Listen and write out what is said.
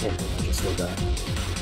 Oh, I still that.